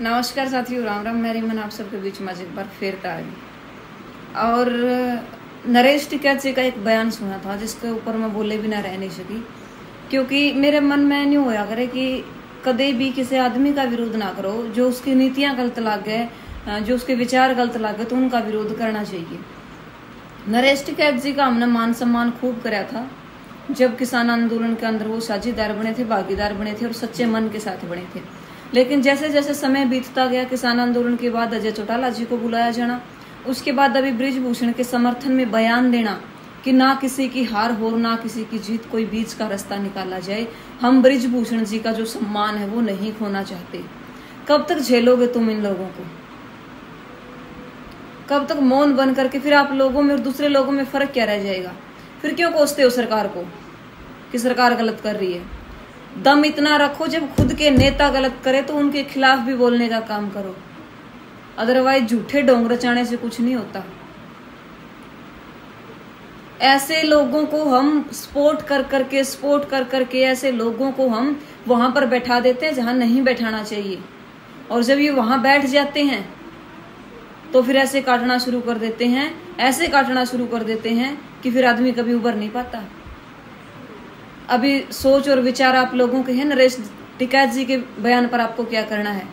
नमस्कार साथियों, राम राम, मेरी मन आप सबके बीच में एक बार फिर आ गई और, नरेश टिकैत जी का एक बयान सुना था, जिसके ऊपर मैं बोले भी ना रह नहीं सकी, क्योंकि मेरे मन में नहीं होया करे कि कदे भी किसी आदमी का विरोध ना करो, जो उसकी नीतियाँ गलत लाग गए जो उसके विचार गलत लाग गए तो उनका विरोध करना चाहिए। नरेश टिकैत जी का हमने मान सम्मान खूब कराया था, जब किसान आंदोलन के अंदर वो साझेदार बने थे, भागीदार बने थे और सच्चे मन के साथ बने थे। लेकिन जैसे जैसे समय बीतता गया, किसान आंदोलन के बाद अजय चौटाला जी को बुलाया जाना, उसके बाद अभी ब्रिजभूषण के समर्थन में बयान देना कि ना किसी की हार हो, ना किसी की जीत, कोई बीच का रास्ता निकाला जाए, हम ब्रिजभूषण जी का जो सम्मान है वो नहीं खोना चाहते। कब तक झेलोगे तुम इन लोगों को? कब तक मौन बन करके फिर आप लोगों में और दूसरे लोगों में फ़र्क क्या रह जाएगा? फिर क्यों कोसते हो सरकार को कि सरकार गलत कर रही है? दम इतना रखो, जब खुद के नेता गलत करे तो उनके खिलाफ भी बोलने का काम करो। अदरवाइज़ झूठे डोंग रचाने से कुछ नहीं होता। ऐसे लोगों को हम सपोर्ट कर करके सपोर्ट कर करके, ऐसे लोगों को हम वहाँ पर बैठा देते हैं, जहाँ नहीं बैठाना चाहिए। और जब ये वहाँ बैठ जाते हैं तो फिर ऐसे काटना शुरू कर देते हैं, ऐसे काटना शुरू कर देते हैं कि फिर आदमी कभी उबर नहीं पाता। अभी सोच और विचार आप लोगों के हैं। नरेश टिकैत जी के बयान पर आपको क्या करना है?